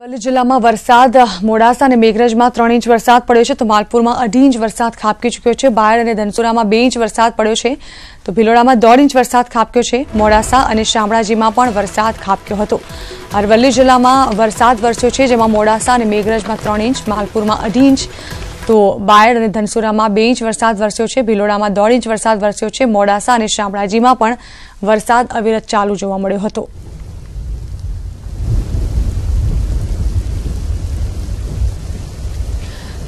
અરવલ્લી જિલ્લામાં વરસાદ, મોડાસા અને મેઘરજમાં ત્રણ ઇંચ વરસાદ પડ્યો છે. તો માલપુરમાં અઢી ઇંચ વરસાદ ખાબકી ચૂક્યો છે. બાયડ અને ધનસુરામાં બે ઇંચ વરસાદ પડ્યો છે. તો ભિલોડામાં દોઢ ઇંચ વરસાદ ખાબક્યો છે. મોડાસા અને શામળાજીમાં પણ વરસાદ ખાબક્યો હતો. અરવલ્લી જિલ્લામાં વરસાદ વરસ્યો છે, જેમાં મોડાસા અને મેઘરજમાં ત્રણ ઇંચ, માલપુરમાં અઢી ઇંચ. તો બાયડ અને ધનસુરામાં બે ઇંચ વરસાદ વરસ્યો છે. ભિલોડામાં દોઢ ઇંચ વરસાદ વરસ્યો છે. મોડાસા અને શામળાજીમાં પણ વરસાદ અવિરત ચાલુ જોવા મળ્યો હતો.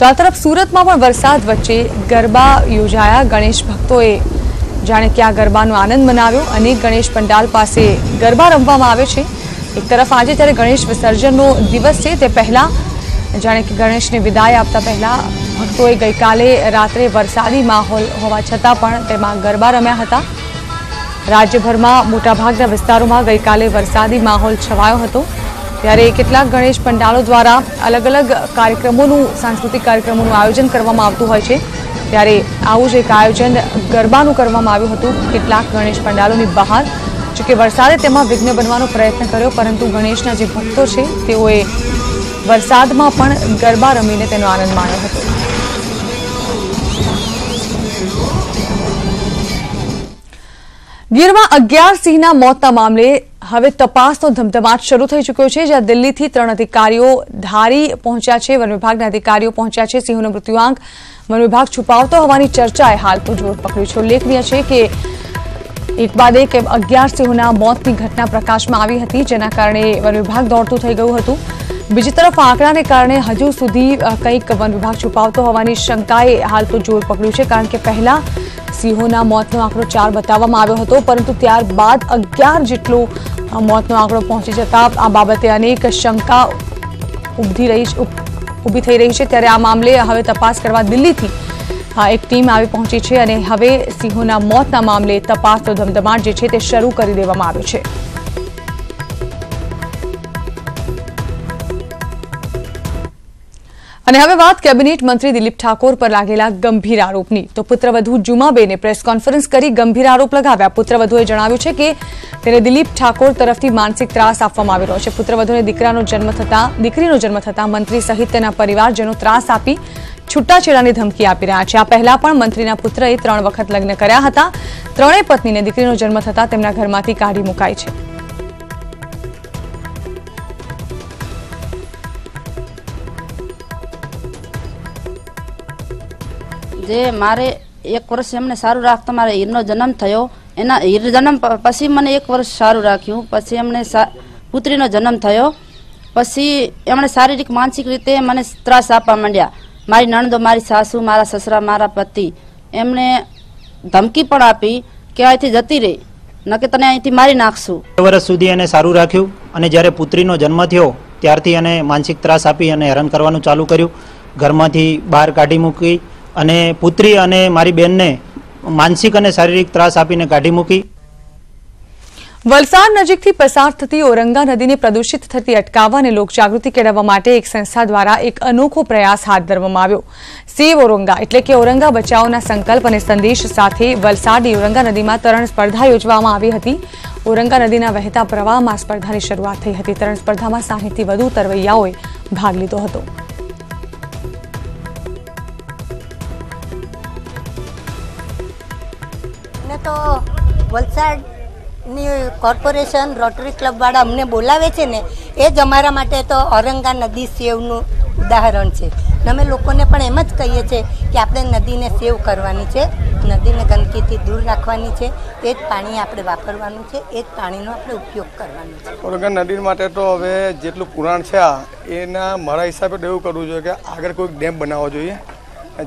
તો આ તરફ સુરતમાં પણ વરસાદ વચ્ચે ગરબા યોજાયા. ગણેશ ભક્તોએ જાણે કે આ ગરબાનો આનંદ મનાવ્યો અનેક ગણેશ પંડાલ પાસે ગરબા રમવામાં આવે છે. એક તરફ આજે જ્યારે ગણેશ વિસર્જનનો દિવસ છે તે પહેલાં જાણે કે ગણેશને વિદાય આપતા પહેલાં ભક્તોએ ગઈકાલે રાત્રે વરસાદી માહોલ હોવા છતાં પણ તેમાં ગરબા રમ્યા હતા. રાજ્યભરમાં મોટાભાગના વિસ્તારોમાં ગઈકાલે વરસાદી માહોલ છવાયો હતો. ત્યારે કેટલાક ગણેશ પંડાલો દ્વારા અલગ અલગ કાર્યક્રમોનું, સાંસ્કૃતિક કાર્યક્રમોનું આયોજન કરવામાં આવતું હોય છે. ત્યારે આવું જ એક આયોજન ગરબાનું કરવામાં આવ્યું હતું. કેટલાક ગણેશ પંડાલોની બહાર જોકે વરસાદે તેમાં વિઘ્ન બનવાનો પ્રયત્ન કર્યો, પરંતુ ગણેશના જે ભક્તો છે, તેઓએ વરસાદમાં પણ ગરબા રમીને તેનો આનંદ માણ્યો હતો. ગીરમાં અગિયાર સિંહના મોતના મામલે હવે તપાસનો ધમધમાટ શરૂ થઈ ચૂક્યો છે, જ્યાં દિલ્હીથી ત્રણ અધિકારીઓ ધારી પહોંચ્યા છે, વન વિભાગના અધિકારીઓ પહોંચ્યા છે, સિંહોનો મૃત્યુઆંક વન વિભાગ છુપાવતો હોવાની ચર્ચાએ હાલ તો જોર પકડ્યું છે. ઉલ્લેખનીય છે કે એક બાદ એક અગિયાર સિંહોના મોતની ઘટના પ્રકાશમાં આવી હતી, જેના કારણે વન વિભાગ દોડતું થઈ ગયું હતું. બીજી તરફ આંકડાને કારણે હજુ સુધી કંઈક વન વિભાગ છુપાવતો હોવાની શંકાએ હાલ તો જોર પકડ્યું છે, કારણ કે પહેલા સિંહોના મોતનો આંકડો ચાર બતાવવામાં આવ્યો હતો, પરંતુ ત્યારબાદ અગિયાર જેટલો મોતનો આંકડો પહોંચી જતા આ બાબતે અનેક શંકા ઊભી રહી ઊભી થઈ રહી છે. ત્યારે આ મામલે હવે તપાસ કરવા દિલ્હીથી એક ટીમ આવી પહોંચી છે અને હવે સિંહોના મોતના મામલે તપાસનો ધમધમાટ જે છે તે શરૂ કરી દેવામાં આવ્યો છે. અને હવે વાત કેબિનેટ મંત્રી દિલીપ ઠાકોર પર લાગેલા ગંભીર આરોપની. તો પુત્રવધુ જુમાબેને પ્રેસ કોન્ફરન્સ કરી ગંભીર આરોપ લગાવ્યા. પુત્રવધુએ જણાવ્યું છે કે તેને દિલીપ ઠાકોર તરફથી માનસિક ત્રાસ આપવામાં આવી રહ્યો છે. પુત્રવધુને દીકરાનો જન્મ થતા, દીકરીનો જન્મ થતા મંત્રી સહિત તેના પરિવારજનો ત્રાસ આપી છૂટાછેડાની ધમકી આપી રહ્યા છે. આ પહેલા પણ મંત્રીના પુત્રએ ત્રણ વખત લગ્ન કર્યા હતા. ત્રણેય પત્નીને દીકરીનો જન્મ થતા તેમના ઘરમાંથી કાઢી મુકાઈ છે. જે મારે એક વર્ષ એમને સારું રાખતા મારે હીરનો જન્મ થયો. એના હીર જન્મ પછી મને એક વર્ષ સારું રાખ્યું. પછી એમને પુત્રીનો જન્મ થયો. પછી એમણે શારીરિક, માનસિક રીતે મને ત્રાસ આપવા માંડ્યા. મારી નણંદો, મારી સાસુ, મારા સસરા, મારા પતિ એમણે ધમકી પણ આપી કે અહીંથી જતી રહી. ન કે તને અહીંથી મારી નાખશું. વર્ષ સુધી એને સારું રાખ્યું અને જ્યારે પુત્રીનો જન્મ થયો, ત્યારથી એને માનસિક ત્રાસ આપી અને હેરાન કરવાનું ચાલુ કર્યું. ઘરમાંથી બહાર કાઢી મૂકી અને પુત્રી અને મારી બહેનને માનસિક અને શારીરિક ત્રાસ આપીને કાઢી મૂકી. વલસાડ નજીકથી પસાર થતી ઓરંગા નદીને પ્રદૂષિત થતી અટકાવવા અને લોકજાગૃતિ કેળવવા માટે એક સંસ્થા દ્વારા એક અનોખો પ્રયાસ હાથ ધરવામાં આવ્યો. સેવ ઓરંગા એટલે કે ઓરંગા બચાવના સંકલ્પ અને સંદેશ સાથે વલસાડની ઓરંગા નદીમાં તરણ સ્પર્ધા યોજવામાં આવી હતી. ઓરંગા નદીના વહેતા પ્રવાહમાં સ્પર્ધાની શરૂઆત થઈ હતી. તરણ સ્પર્ધામાં સાહીઠથી વધુ તરવૈયાઓએ ભાગ લીધો હતો. તો વલસાડની કોર્પોરેશન રોટરી ક્લબવાળા અમને બોલાવે છે ને, એ જ અમારા માટે તો ઔરંગા નદી સેવનું ઉદાહરણ છે. અમે લોકોને પણ એમ જ કહીએ છીએ કે આપણે નદીને સેવ કરવાની છે, નદીને ગંદકીથી દૂર રાખવાની છે, એ જ પાણી આપણે વાપરવાનું છે, એ જ પાણીનો આપણે ઉપયોગ કરવાનો છે. ઓરંગા નદી માટે તો હવે જેટલું પુરાણ છે એના મારા હિસાબે તો એવું કરવું જોઈએ કે આગળ કોઈક ડેમ બનાવવો જોઈએ.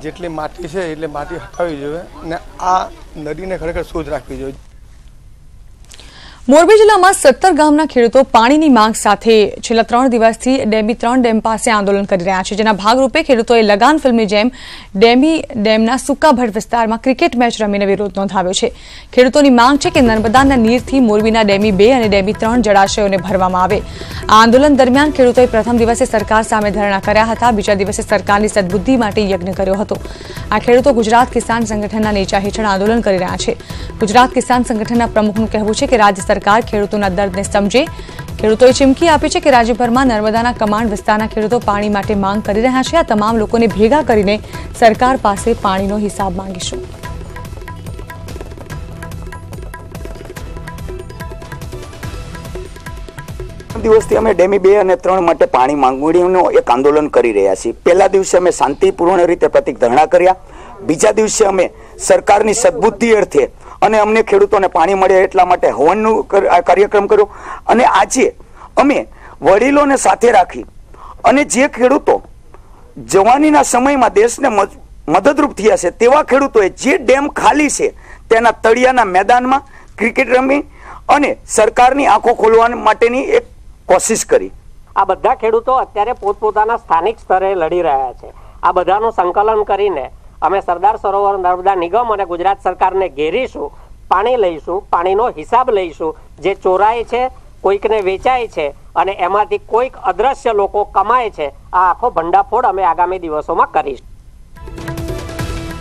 જેટલી માટી છે એટલી માટી હટાવવી જોઈએ અને આ નદીને ખરેખર શુદ્ધ રાખવી જોઈએ. મોરબી જિલ્લામાં સત્તર ગામના ખેડૂતો પાણીની માંગ સાથે છેલ્લા ત્રણ દિવસથી ડેમી ત્રણ ડેમ પાસે આંદોલન કરી રહ્યા છે, જેના ભાગરૂપે ખેડૂતોએ લગાન ફિલ્મની જેમ ડેમી ડેમના સુકાભટ વિસ્તારમાં ક્રિકેટ મેચ રમીને વિરોધ નોંધાવ્યો છે. ખેડૂતોની માંગ છે કે નર્મદાના નીરથી મોરબીના ડેમી બે અને ડેમી ત્રણ જળાશયોને ભરવામાં આવે. આ આંદોલન દરમિયાન ખેડૂતોએ પ્રથમ દિવસે સરકાર સામે ધરણા કર્યા હતા, બીજા દિવસે સરકારની સદબુદ્ધિ માટે યજ્ઞ કર્યો હતો. આ ખેડૂતો ગુજરાત કિસાન સંગઠનના નેજા હેઠળ આંદોલન કરી રહ્યા છે. ગુજરાત કિસાન સંગઠનના પ્રમુખનું કહેવું છે કે રાજ્ય સરકાર ખેડૂતોના દર્દને સમજે. ખેડૂતોએ ચીમકી આપી છે કે રાજ્યભરમાં નર્મદાના કમાન્ડ વિસ્તારના ખેડૂતો પાણી માટે માંગ કરી રહ્યા છે. આ તમામ લોકોને ભેગા કરીને સરકાર પાસે પાણીનો હિસાબ માંગીશું. દિવસથી અમે ડેમી બે અને ત્રણ માટે પાણી માંગણીનું એક આંદોલન કરી રહ્યા છીએ. પહેલા દિવસે અમે શાંતિપૂર્ણ રીતે પ્રતિક ધરણા કર્યા. બીજા દિવસે અમે સરકારની સદબુદ્ધિ અર્થે અને અમને ખેડૂતોને પાણી મળે એટલા માટે હવનનું કાર્યક્રમ કર્યો. અને આજે અમે વડીલોને સાથે રાખી અને જે ખેડૂતો જવાનીના સમયમાં દેશને મદદરૂપ થયા છે, તેવા ખેડૂતોએ જે ડેમ ખાલી છે, તેના તળિયાના મેદાનમાં ક્રિકેટ રમી અને સરકારની આંખો ખોલવા માટેની એક કોશિશ કરી. આ બધા ખેડૂતો અત્યારે પોતપોતાના સ્થાનિક સ્તરે લડી રહ્યા છે. આ બધાનું સંકલન કરીને અમે સરદાર સરોવર નર્મદા નિગમ અને ગુજરાત સરકારને ઘેરીશું, પાણી લઈશું, પાણીનો હિસાબ લઈશું. જે ચોરાય છે, કોઈકને વેચાય છે અને એમાંથી કોઈક અદ્રશ્ય લોકો કમાય છે, આ આખો ભંડાફોડ અમે આગામી દિવસોમાં કરીશું.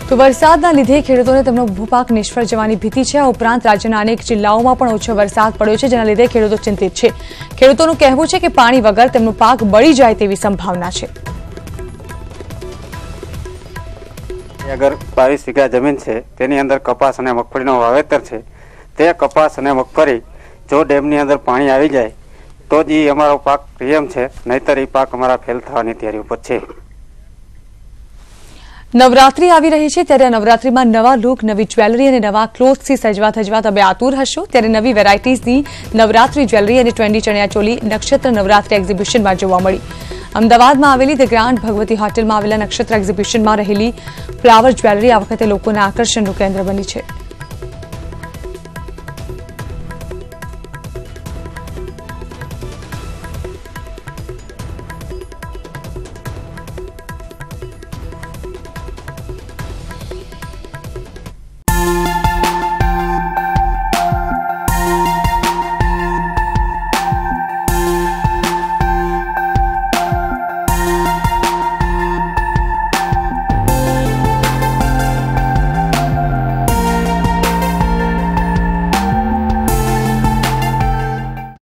તો વરસાદના લીધે ખેડૂતોને તેમનો ભૂપાક નિષ્ફળ જવાની ભીતિ છે. આ ઉપરાંત રાજ્યના અનેક જિલ્લાઓમાં પણ ઓછો વરસાદ પડ્યો છે, જેના લીધે ખેડૂતો ચિંતિત છે. ખેડૂતોનું કહેવું છે કે પાણી વગર તેમનો પાક બળી જાય તેવી સંભાવના છે. અગર બાવીસ વીઘા જમીન છે, તેની અંદર કપાસ અને મગફળીનો વાવેતર છે, તે કપાસ અને મગફળી જો ડેમની અંદર પાણી આવી જાય, તો જ એ અમારો પાક પ્રિયમ છે, નહીતર એ પાક અમારા ફેલ થવાની તૈયારી ઉપર છે. નવરાત્રી આવી રહી છે, ત્યારે નવરાત્રીમાં નવા લુક, નવી જ્વેલરી અને નવા ક્લોથ્સથી સજવા થજવા તમે આતુર હશો. ત્યારે નવી વેરાયટીઝની નવરાત્રી જ્વેલરી અને ટ્રેન્ડી ચણિયાચોલી નક્ષત્ર નવરાત્રી એક્ઝિબિશનમાં જોવા મળી. અમદાવાદમાં આવેલી ધ ગ્રાન્ડ ભગવતી હોટેલમાં આવેલા નક્ષત્ર એક્ઝિબિશનમાં રહેલી ફ્લાવર જ્વેલરી આ વખતે લોકોના આકર્ષણનું કેન્દ્ર બની છે.